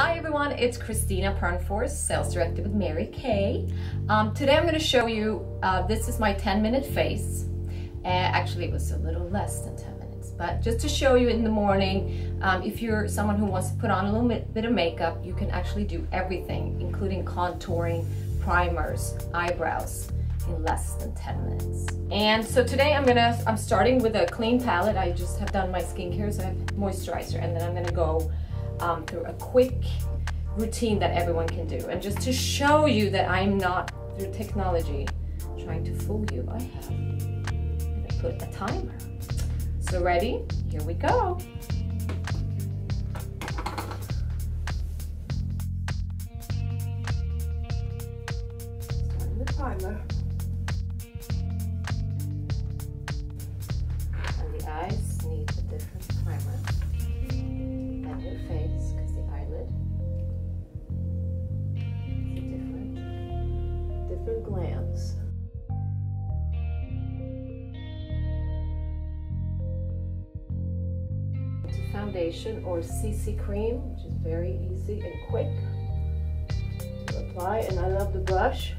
Hi everyone, it's Kristina Pernfors, Sales Director with Mary Kay. Um, today I'm going to show you, uh, this is my 10 minute face. Uh, actually it was a little less than 10 minutes, but just to show you in the morning, um, if you're someone who wants to put on a little bit, bit of makeup, you can actually do everything, including contouring, primers, eyebrows in less than 10 minutes. And so today I'm gonna, I'm starting with a clean palette. I just have done my skincare, so I have moisturizer, and then I'm gonna go um, through a quick routine that everyone can do. And just to show you that I'm not, through technology, trying to fool you, I have put a timer. So ready? Here we go. The timer. Different, glands. To foundation or CC cream, which is very easy and quick to apply. And I love the brush.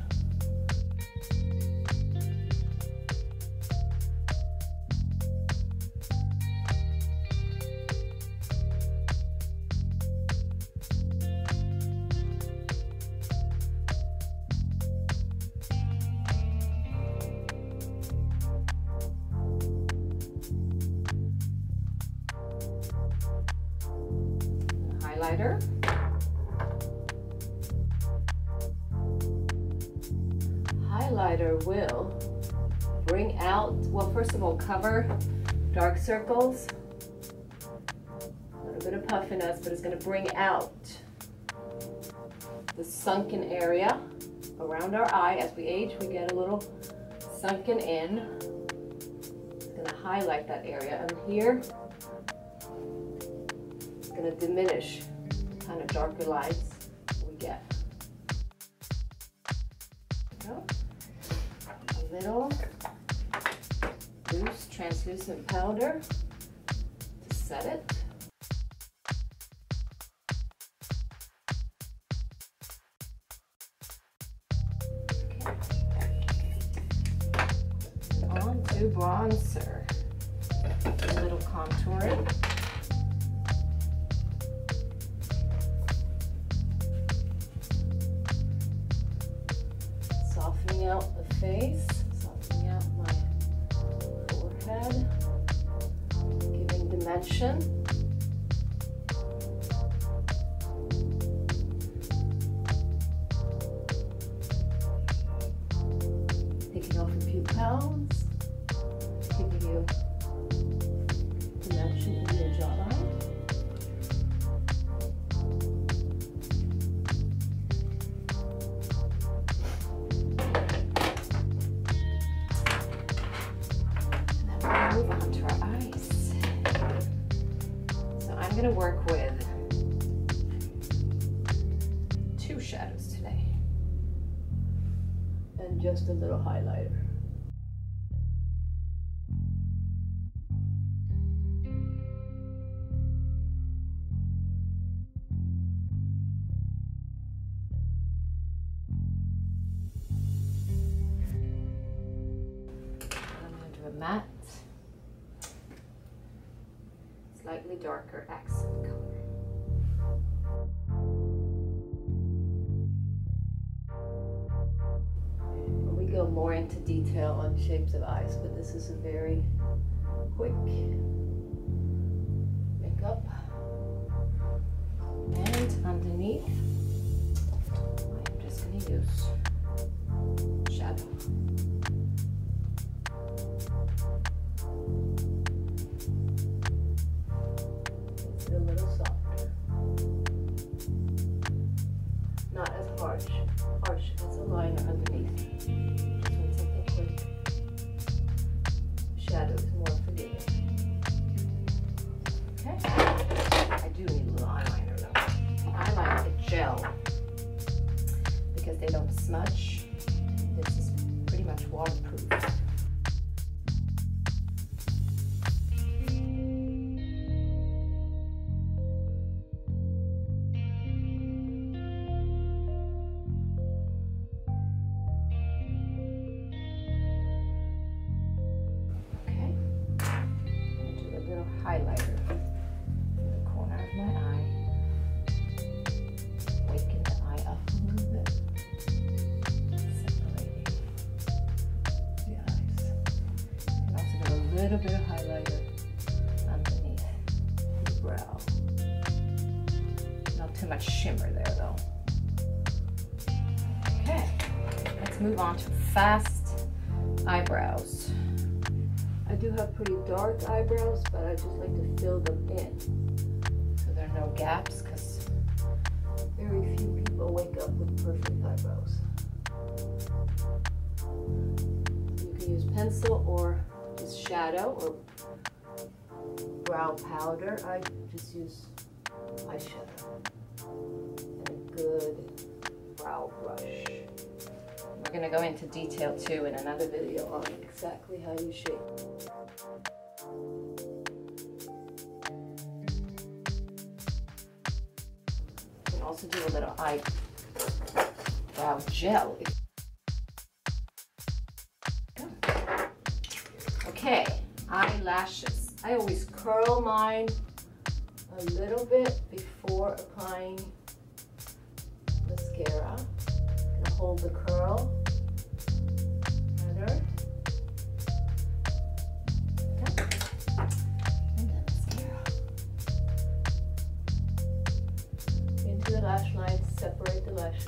Highlighter. Highlighter will bring out, well first of all cover dark circles, a little bit of puffiness, but it's going to bring out the sunken area around our eye. As we age, we get a little sunken in. It's going to highlight that area. And here, going to diminish the kind of darker lines we get. A little loose translucent powder to set it. On to bronzer. A little contouring. Out the face, softening out my forehead, giving dimension. Work with two shadows today and just a little highlighter. I'm going to do a matte, slightly darker accent color. We go more into detail on shapes of eyes, but this is a very quick makeup. And underneath, As harsh. Harsh a liner underneath. Just want something quick. Shadow is more forgiving. Okay. I do need a little eyeliner though. Eyeliner, a gel. Because they don't smudge. This is pretty much waterproof. Highlighter in the corner of my eye. Waking the eye up a little bit. Separating the eyes. And also get a little bit of highlighter underneath the brow. Not too much shimmer there though. Okay, let's move on to fast eyebrows. I do have pretty dark eyebrows, but I just like to fill them in. So there are no gaps because very few people wake up with perfect eyebrows. You can use pencil or just shadow or brow powder. I just use eyeshadow and a good brow brush. We're going to go into detail too in another video on exactly how you shape. Also do a little eyebrow gel. Okay, eyelashes. I always curl mine a little bit before applying mascara. Gonna hold the curl Into the lash line, separate the lashes.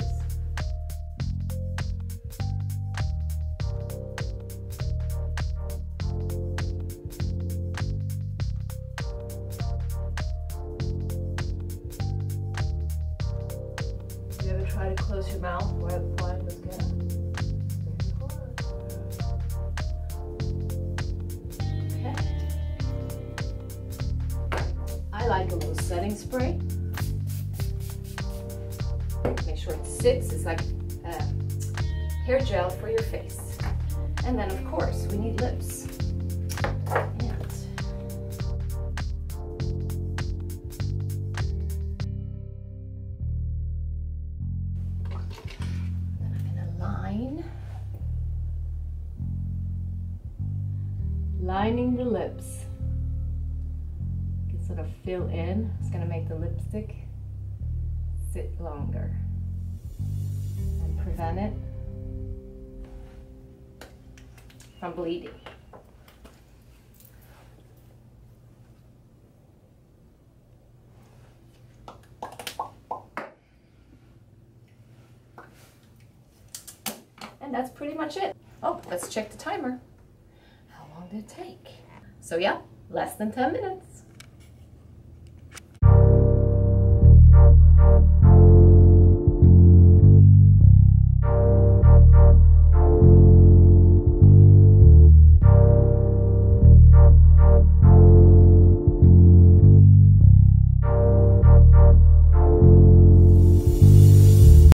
You ever try to close your mouth while I like a little setting spray. Make sure it sits. It's like uh, hair gel for your face. And then, of course, we need lips. Lining the lips. Sort of fill in. It's gonna make the lipstick sit longer and prevent it from bleeding. And that's pretty much it. Oh, let's check the timer. How long did it take? So yeah, less than 10 minutes.